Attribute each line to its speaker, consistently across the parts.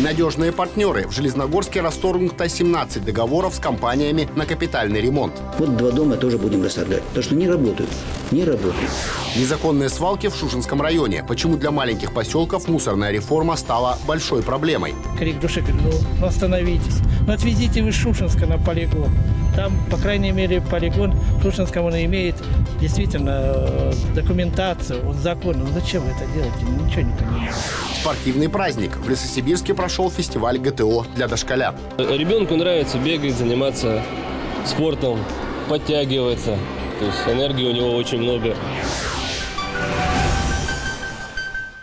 Speaker 1: Ненадежные партнеры. В Железногорске расторгнуто 17 договоров с компаниями на капитальный ремонт.
Speaker 2: Вот два дома тоже будем расторгать, потому что не работают. Не работают.
Speaker 1: Незаконные свалки в Шушинском районе. Почему для маленьких поселков мусорная реформа стала большой проблемой?
Speaker 3: Крик души, ну, ну остановитесь. Ну отвезите вы Шушинска на полигон. Там, по крайней мере, полигон в Шушинском он имеет действительно э, документацию, он закон. Ну зачем вы это делаете? Ничего не понимаю.
Speaker 1: Спортивный праздник. В Лесосибирске прошел фестиваль ГТО для дошколят.
Speaker 4: Ребенку нравится бегать, заниматься спортом, подтягиваться. То есть энергии у него очень много.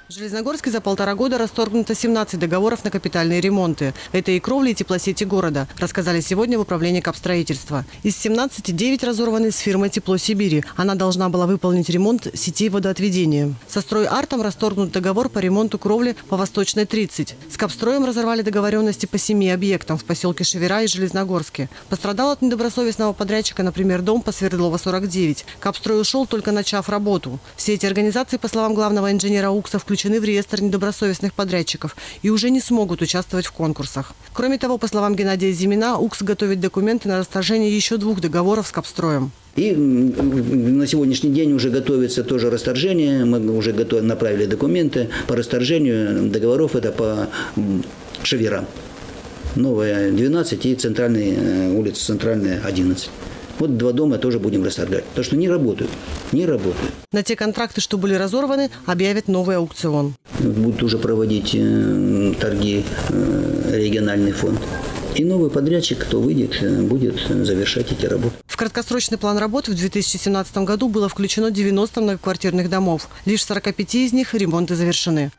Speaker 5: В Железногорске за полтора года расторгнуто 17 договоров на капитальные ремонты. Это и кровли, и теплосети города, рассказали сегодня в управлении капстроительства. Из 17 9 разорваны с фирмой «Тепло Сибири». Она должна была выполнить ремонт сети водоотведения. Со «Стройартом» расторгнут договор по ремонту кровли по Восточной 30. С Капстроем разорвали договоренности по семи объектам в поселке Шевера и Железногорске. Пострадал от недобросовестного подрядчика, например, дом по Свердлова 49. Капстрой ушел, только начав работу. Все эти организации, по словам главного инженера УКСа, включены в реестр недобросовестных подрядчиков и уже не смогут участвовать в конкурсах. Кроме того, по словам Геннадия Зимина, УКС готовит документы на расторжение еще двух договоров с Капстроем.
Speaker 2: И на сегодняшний день уже готовится тоже расторжение. Мы уже готов, направили документы по расторжению договоров. Это по м, Шевера. Новая 12 и центральная э, улица Центральная 11. Вот два дома тоже будем расторгать. Потому что не работают. Не работают.
Speaker 5: На те контракты, что были разорваны, объявят новый аукцион.
Speaker 2: Будут уже проводить э, торги э, региональный фонд. И новый подрядчик, кто выйдет, э, будет завершать эти работы.
Speaker 5: В краткосрочный план работы в 2017 году было включено 90 многоквартирных домов. Лишь в 45 из них ремонты завершены.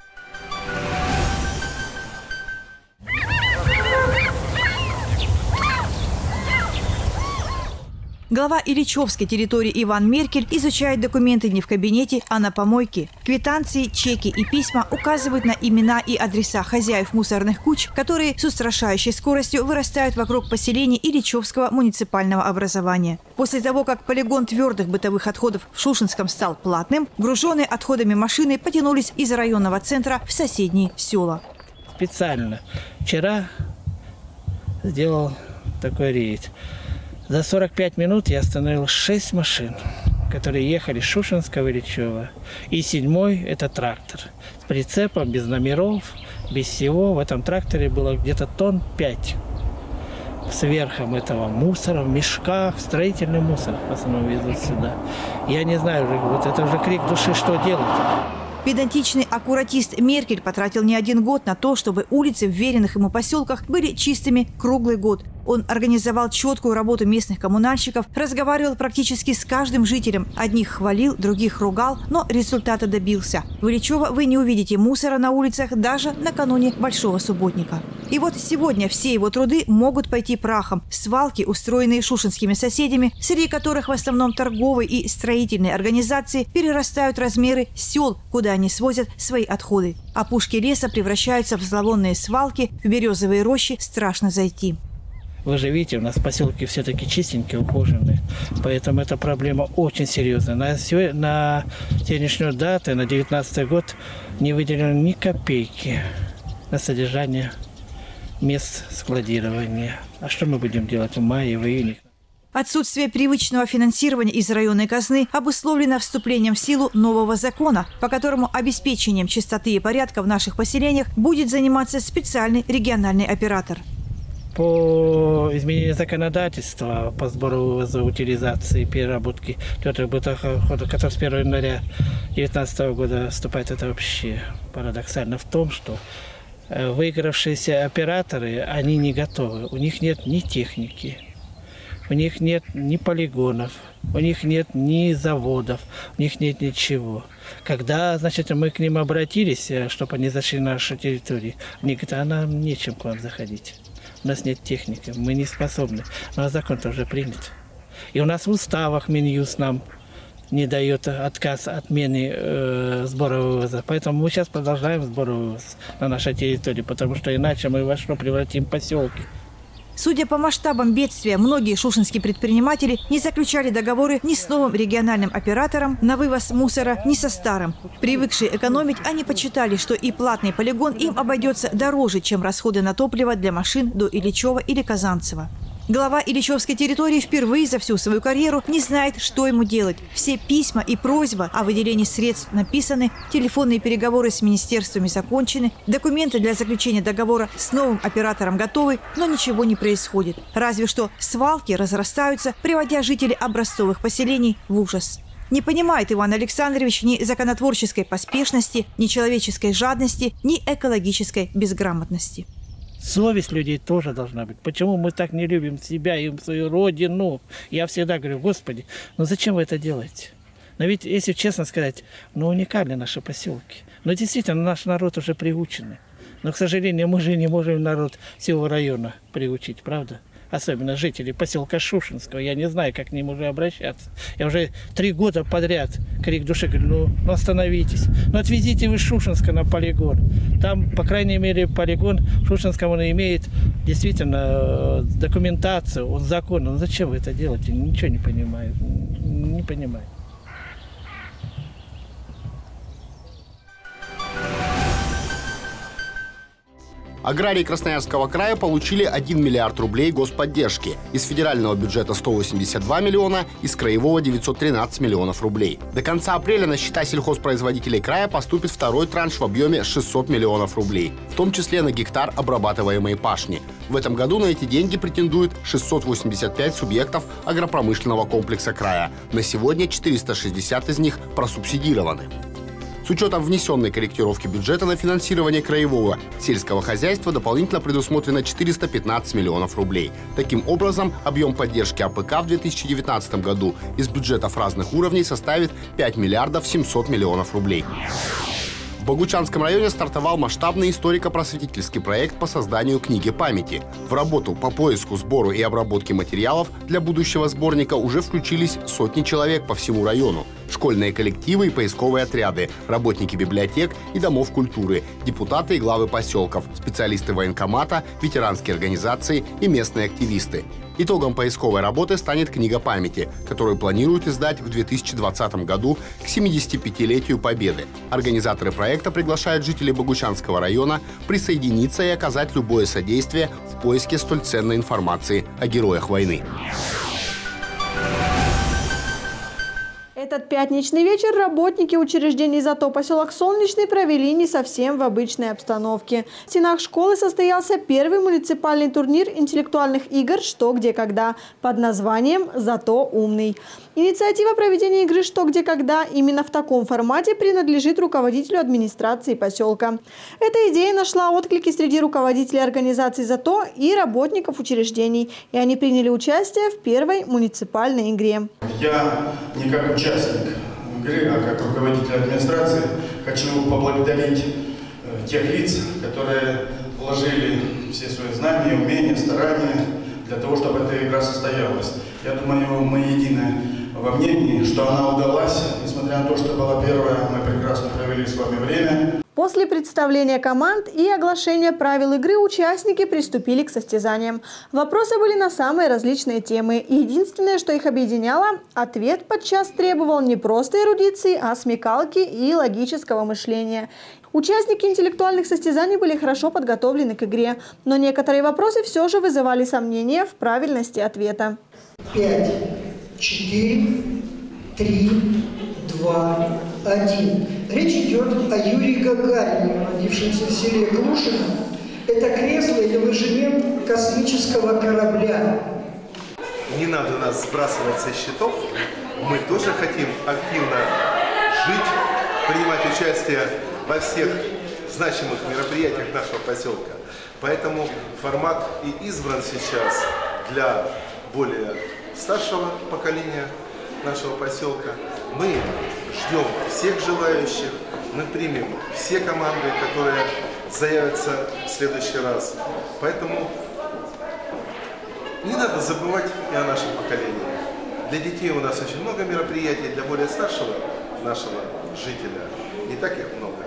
Speaker 6: Глава Ильичевской территории Иван Меркель изучает документы не в кабинете, а на помойке. Квитанции, чеки и письма указывают на имена и адреса хозяев мусорных куч, которые с устрашающей скоростью вырастают вокруг поселений Ильичевского муниципального образования. После того, как полигон твердых бытовых отходов в Шушинском стал платным, груженные отходами машины потянулись из районного центра в соседние села.
Speaker 3: Специально. Вчера сделал такой рейд. За 45 минут я остановил 6 машин, которые ехали Шушинского Ильичева. И седьмой – это трактор. С прицепом, без номеров, без всего. В этом тракторе было где-то тонн 5 с верхом этого мусора, в мешках, строительный мусор в основном везут сюда. Я не знаю, вот это уже крик души, что делать.
Speaker 6: Педантичный аккуратист Меркель потратил не один год на то, чтобы улицы в веренных ему поселках были чистыми круглый год. Он организовал четкую работу местных коммунальщиков, разговаривал практически с каждым жителем. Одних хвалил, других ругал, но результата добился. В Ильичево вы не увидите мусора на улицах даже накануне Большого субботника. И вот сегодня все его труды могут пойти прахом. Свалки, устроенные шушинскими соседями, среди которых в основном торговые и строительные организации, перерастают размеры сел, куда они свозят свои отходы. Опушки леса превращаются в зловонные свалки, в березовые рощи страшно зайти.
Speaker 3: Вы же видите, у нас поселки все-таки чистенькие, ухоженные. Поэтому эта проблема очень серьезная. На, сё- на сегодняшнюю дату, на 19 год, не выделено ни копейки на содержание мест складирования. А что мы будем делать в мае, в июне?
Speaker 6: Отсутствие привычного финансирования из районной казны обусловлено вступлением в силу нового закона, по которому обеспечением чистоты и порядка в наших поселениях будет заниматься специальный региональный оператор.
Speaker 3: По изменению законодательства по сбору вывоза, утилизации, переработки твердых бытовых отходов, который с 1 января 2019 года вступает, это вообще парадоксально в том, что э, выигравшиеся операторы, они не готовы. У них нет ни техники, у них нет ни полигонов, у них нет ни заводов, у них нет ничего. Когда, значит, мы к ним обратились, э, чтобы они зашли на нашу территорию, они говорят, а нам нечем к вам заходить. У нас нет техники, мы не способны. А закон-то уже принят. И у нас в уставах Минюст нам не дает отказ отмены э, сбора вывоза. Поэтому мы сейчас продолжаем сбор вывоза на нашей территории, потому что иначе мы во что превратим поселки.
Speaker 6: Судя по масштабам бедствия, многие шушинские предприниматели не заключали договоры ни с новым региональным оператором на вывоз мусора, ни со старым. Привыкшие экономить, они почитали, что и платный полигон им обойдется дороже, чем расходы на топливо для машин до Ильичева или Казанцева. Глава Ильичевской территории впервые за всю свою карьеру не знает, что ему делать. Все письма и просьбы о выделении средств написаны, телефонные переговоры с министерствами закончены, документы для заключения договора с новым оператором готовы, но ничего не происходит. Разве что свалки разрастаются, приводя жителей образцовых поселений в ужас. Не понимает Иван Александрович ни законотворческой поспешности, ни человеческой жадности, ни экологической безграмотности.
Speaker 3: Совесть людей тоже должна быть. Почему мы так не любим себя и свою родину? Я всегда говорю, Господи, ну зачем вы это делаете? Но ведь, если честно сказать, ну уникальны наши поселки. Но действительно, наш народ уже приученный. Но, к сожалению, мы же не можем народ всего района приучить, правда? Особенно жителей поселка Шушинского. Я не знаю, как к ним уже обращаться. Я уже три года подряд крик души говорю, ну, ну остановитесь. Ну отвезите вы Шушинска на полигон. Там, по крайней мере, полигон Шушинского он имеет действительно э, документацию, он законный. Ну зачем вы это делаете? Ничего не понимаю. Не понимаю.
Speaker 1: Аграрии Красноярского края получили 1 миллиард рублей господдержки. Из федерального бюджета 182 миллиона, из краевого 913 миллионов рублей. До конца апреля на счета сельхозпроизводителей края поступит второй транш в объеме 600 миллионов рублей, в том числе на гектар обрабатываемой пашни. В этом году на эти деньги претендуют 685 субъектов агропромышленного комплекса края. На сегодня 460 из них просубсидированы. С учетом внесенной корректировки бюджета на финансирование краевого сельского хозяйства дополнительно предусмотрено 415 миллионов рублей. Таким образом, объем поддержки АПК в 2019 году из бюджетов разных уровней составит 5 миллиардов 700 миллионов рублей. Богучанском районе стартовал масштабный историко-просветительский проект по созданию книги памяти. В работу по поиску, сбору и обработке материалов для будущего сборника уже включились сотни человек по всему району. Школьные коллективы и поисковые отряды, работники библиотек и домов культуры, депутаты и главы поселков, специалисты военкомата, ветеранские организации и местные активисты. Итогом поисковой работы станет книга памяти, которую планируют издать в 2020 году к 75-летию Победы. Организаторы проекта приглашают жителей Богучанского района присоединиться и оказать любое содействие в поиске столь ценной информации о героях войны.
Speaker 7: Этот пятничный вечер работники учреждений «Зато» поселок Солнечный провели не совсем в обычной обстановке. В стенах школы состоялся первый муниципальный турнир интеллектуальных игр «Что, где, когда» под названием «Зато умный». Инициатива проведения игры «Что, где, когда» именно в таком формате принадлежит руководителю администрации поселка. Эта идея нашла отклики среди руководителей организаций «Зато» и работников учреждений, и они приняли участие в первой муниципальной игре.
Speaker 8: Я не как участник игры, а как руководитель администрации хочу поблагодарить э, тех лиц, которые вложили все свои знания, умения, старания для того, чтобы эта игра состоялась. Я думаю, мы едины во мнении, что она удалась, несмотря на то, что была первая, мы прекрасно провели с вами время.
Speaker 7: После представления команд и оглашения правил игры участники приступили к состязаниям. Вопросы были на самые различные темы. И единственное, что их объединяло, ответ подчас требовал не просто эрудиции, а смекалки и логического мышления. Участники интеллектуальных состязаний были хорошо подготовлены к игре, но некоторые вопросы все же вызывали сомнения в правильности ответа.
Speaker 9: Пять. 4, 3, 2, 1. Речь идет о Юрии Гагарине, родившемся в селе Глушино. Это кресло или выжимем космического корабля.
Speaker 10: Не надо нас сбрасывать со счетов. Мы тоже хотим активно жить, принимать участие во всех значимых мероприятиях нашего поселка. Поэтому формат и избран сейчас для более старшего поколения нашего поселка. Мы ждем всех желающих, мы примем все команды, которые заявятся в следующий раз. Поэтому не надо забывать и о нашем поколении. Для детей у нас очень много мероприятий, для более старшего нашего жителя не так их много.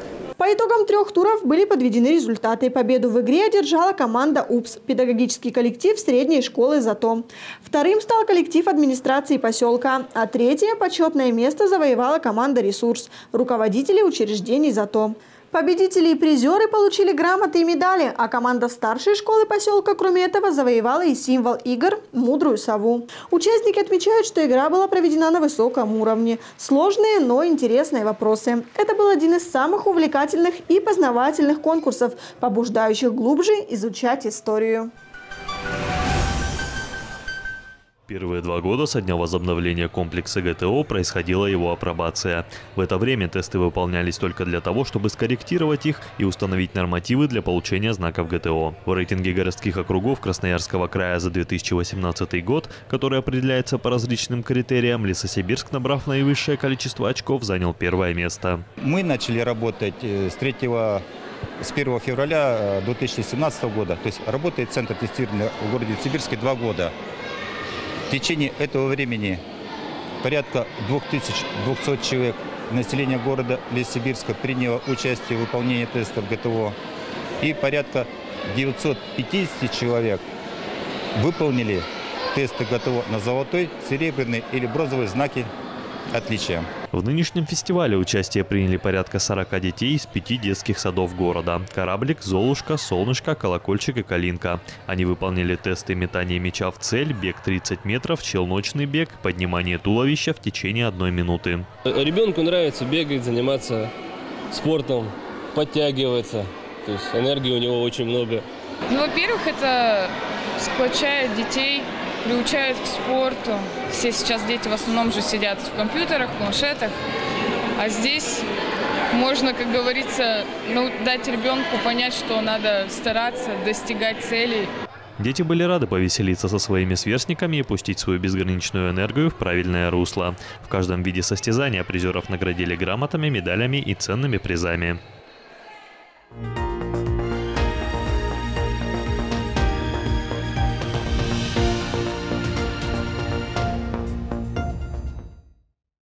Speaker 7: По итогам трех туров были подведены результаты. Победу в игре одержала команда УПС, педагогический коллектив средней школы «Зато». Вторым стал коллектив администрации поселка, а третье почетное место завоевала команда «Ресурс», руководители учреждений «Зато». Победители и призеры получили грамоты и медали, а команда старшей школы поселка, кроме этого, завоевала и символ игр – мудрую сову. Участники отмечают, что игра была проведена на высоком уровне. Сложные, но интересные вопросы. Это был один из самых увлекательных и познавательных конкурсов, побуждающих глубже изучать историю.
Speaker 11: Первые два года со дня возобновления комплекса ГТО происходила его апробация. В это время тесты выполнялись только для того, чтобы скорректировать их и установить нормативы для получения знаков ГТО. В рейтинге городских округов Красноярского края за 2018 год, который определяется по различным критериям, Лесосибирск, набрав наивысшее количество очков, занял первое место.
Speaker 12: Мы начали работать э, с 3 с 1 февраля 2017 э, года. То есть работает центр тестирования в городе Сибирске два года. В течение этого времени порядка 2200 человек населения города Лесосибирска приняло участие в выполнении тестов ГТО. И порядка 950 человек выполнили тесты ГТО на золотой, серебряный или бронзовый знаки отличия.
Speaker 11: В нынешнем фестивале участие приняли порядка 40 детей из пяти детских садов города. Кораблик, Золушка, Солнышко, Колокольчик и Калинка. Они выполнили тесты метания мяча в цель, бег 30 метров, челночный бег, поднимание туловища в течение одной минуты.
Speaker 4: Ребенку нравится бегать, заниматься спортом, подтягиваться. То есть энергии у него очень много.
Speaker 13: Ну, во-первых, это сплочает детей, приучают к спорту. Все сейчас дети в основном же сидят в компьютерах, планшетах. А здесь можно, как говорится, ну, дать ребенку понять, что надо стараться достигать целей.
Speaker 11: Дети были рады повеселиться со своими сверстниками и пустить свою безграничную энергию в правильное русло. В каждом виде состязания призеров наградили грамотами, медалями и ценными призами.